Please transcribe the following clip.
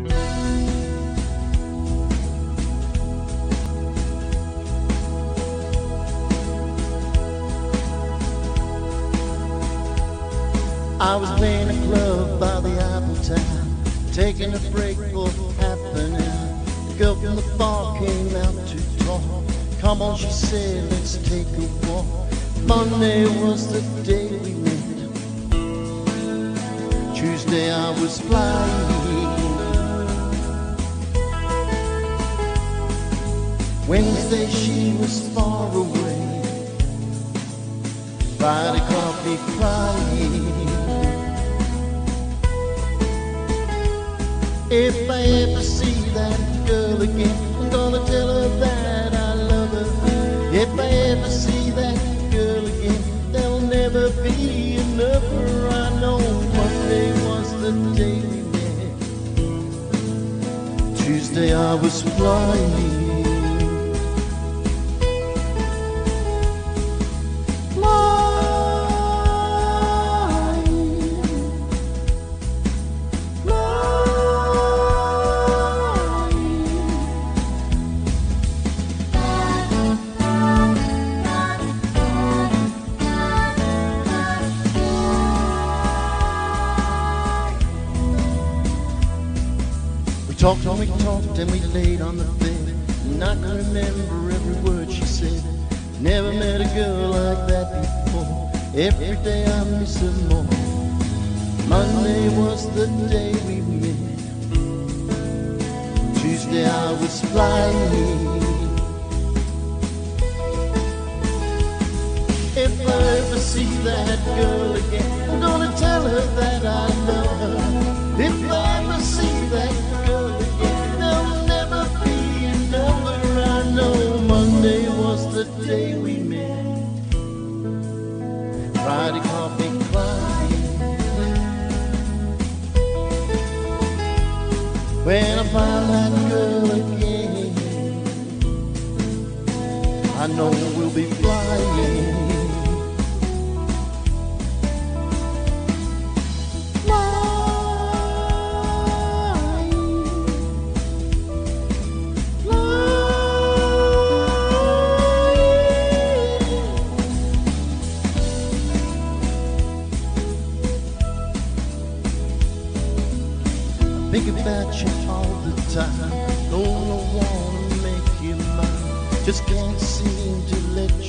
I was playing a club by the Apple Town, taking a break for half an hour. The girl from the bar came out to talk. Come on, she said, let's take a walk. Monday was the day we met. Tuesday I was flying. Wednesday she was far away. Friday caught me crying. If I ever see that girl again, I'm gonna tell her that I love her. If I ever see that girl again, there'll never be another. I know Monday was the day we met. Tuesday I was flying. Talked and we talked and we laid on the bed. And I can remember every word she said. Never met a girl like that before. Every day I miss her more. Monday was the day we met. Tuesday I was flying. If I ever see that girl again, I'm gonna tell her that was the day we met. Friday me crying. When I find that girl again, I know we'll be Think about you all the time. Don't wanna make you mine. Just can't seem to let you.